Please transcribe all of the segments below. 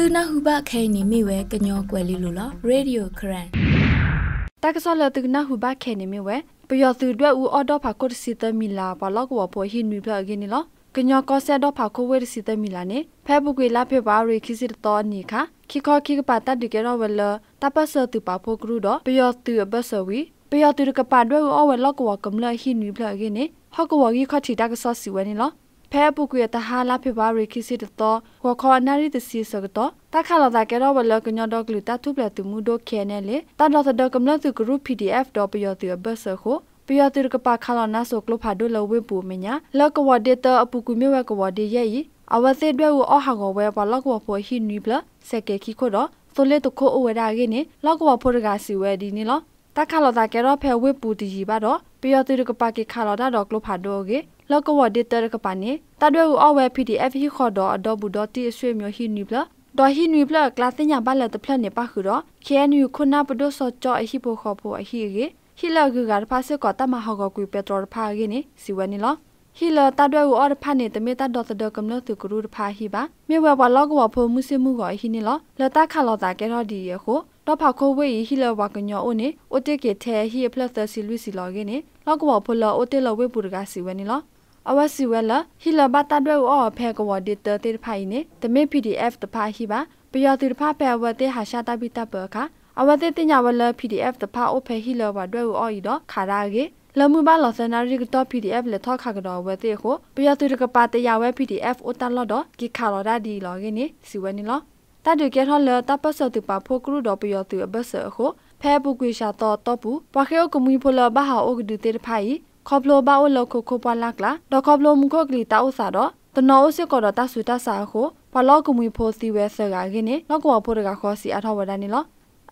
သူနာဟုဘခဲနေမိဝဲကညောကွယ်လီလိုလားရေဒီယိုခရန်တကဆောလသူနာဟုဘခဲနေမိဝဲပယောသူတွဲဦးအော်တော့ဖာကုတ်စီတမီလာဘလောက်ကောဖိုဟိနွေဖအကင်းနီလောကညောကောဆက်တော့ဖာခိုဝဲစီတမီလာနေဖဲပုကွေလာဖေပါရီခိစစ်တော်နီခခိခောခိကပါတတ်ဒီကေရောဝဲလတပတ်ဆတူပါဖိုကရူတော့ပယောသူဘဆဝီပယောသူကပါတွဲဦးအော်ဝဲလောက်ကောကမလဟိနွေဖအကင်းနေဟော့ကောဝီခတိတကဆောစီဝဲနီလော ဖဲပုကွေတဟာလာဖေပါရီခိစစ်တော်ခေါ်ခေါ်နာရီတစီစကတော့တခါလာတာကဲတော့ဘလကညောတော့ကလူတထုပလတူမှုတို့ခဲနေလေတတော်တော်ကမလသူဂရု PDF တော့ပယောသူဘဆခိုပယတိရကပါခလာနာဆိုကလဖာဒိုလဝေပူမညာလကဝဒေတာအပူကူမြဝကဝဒေရဲ့ဤအဝသေဒွဲဝအဟဂဝဲပလကဝဖိုဟိနီဘလစကေခိခိုတော့ဆိုလေတခိုအဝဲဒါကေနေလကဝဖိုရဂါစီဝဲဒီနီလောတခါလတာကဲတော့ဖဲဝေပူတီပါတော့ပယတိရကပါကေခလာတာတော့ကလဖာဒိုကေ လကဝဒေတာရကပါနေတဒွဲဝအဝဲ PDF ဟိခေါ်တော့အတော့ဘူးတော့တီအဆွေမျိုးဟိနီဘလဒေါ်ဟီနွေပလကလာတင်ညာဘလက်တဖလက်နေပါခုတော့ KNU ခုနာပဒိုဆော့ကြောအဟိပိုခေါ်ဖို့အဟိကေဟီလာဂူကဖာစကောတမဟောကကွေပက်ထရိုဖာဂင်းနေစီဝနီလောဟီလာတတွဲကိုအော်ဖာနေတမေတဒေါ်တဒကမလို့သူကရူဖာဟီပါမြေဝဘလောက်ကောဖိုမှုစမှုကောဟီနေလောလတခါလောတာကဲတော့ဒီရခိုတော့ဖာခိုဝေးဟီလာဝကညောအိုနေအိုတေကေထဲဟီပလက်သစီလူစီလောဂင်းနေလောက်ကောဖိုလောအိုတေလောဝေပူရကစီဝနီလော အဝစီဝဲလာဟီလာဘတာဒွဲအော်ဖဲကောဒီတတေဖိုင်နေတမေ PDF တဖာဟီပါပယောတိတဖာပဲဝတေဟာရှာတပိတပခါအဝတိတင်ညာဝလ PDF တဖာအိုဖဲဟီလောဘဒွဲအော်ဤတော့ခါရာကေလမှုပါလောစနာရီကတော့ PDF လေထောက်ခါကတော့ဝဲတဲ့ကိုပရတူတကပါတရဝဲ PDF အိုတန်လော့တော့ကိခါလော်ဒါဒီလော်ကင်းနေစီဝဲနေလောတတ်တူကဲထော်လတပတ်စတူပါဖိုကရုတော့ပရတူအဘဆအကိုဖဲပုကွေရှာတော့တော့ဘူးပခေကမူဖလဘဟာအိုကဒူတေဖိုင် ခေါပလိုဘာအိုလောခိုခိုပွားလက်လာတော့ခေါပလိုမူခိုကလီတာဥစာတော့တနောအစစ်ကတော့တဆူတဆာကိုဘလောကမူဖိုစီဝဲဆရာကင်းနေလောက်ကောဖိုရကခေါ်စီအထောက်ဝဒနေလော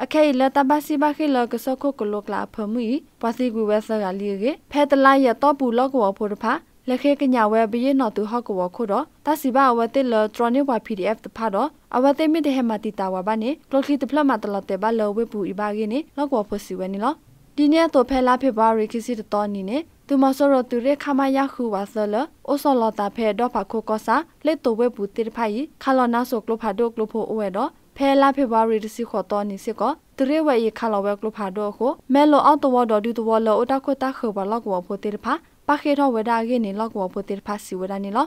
အခဲလတဘစီဘခိလကစခုကလုကလာဖမီပစီကွေဝဲဆရာလီကေဖဲတလိုက်ရတော့ပူလောကဝဖိုတဖာလက်ခဲကညာဝဲဘယေနော်တူဟောက်ကောခုတော့တစီဘအဝတိလထရနိဝါ PDF တဖာတော့အဝတိမိတဲ့ဟမတီတာဝဘာနေကလကလီတဖလမတလတဲ့ဘလောဝေပူဤဘာကေနေလောကဝဖိုစီဝဲနေလော ဒီနေ့တော့ဖဲလာဖေဘာရီခီစီတော်နီနေသူမဆောရသူရခမယခုဝါဆလအိုဆောလတာဖဲတော့ဖခုကောစာလက်တော့ဝဲပူတိတဖိုင်ခလနာဆိုကလဖာဒိုကလဖိုအိုဝဲတော့ဖဲလာဖေဗရီတစီခေါ်တော်နေစစ်ကောတရေဝဲရခါလောဝဲကလဖာတော့ကိုမဲလောအောက်တော်တော်ဒူတော်လောအတခွတ်တခဘလောက်ကောဖိုတေဖာပခေထောဝဲဒါကေနေလောက်ကောဖိုတေဖာစီဝဲဒါနေလော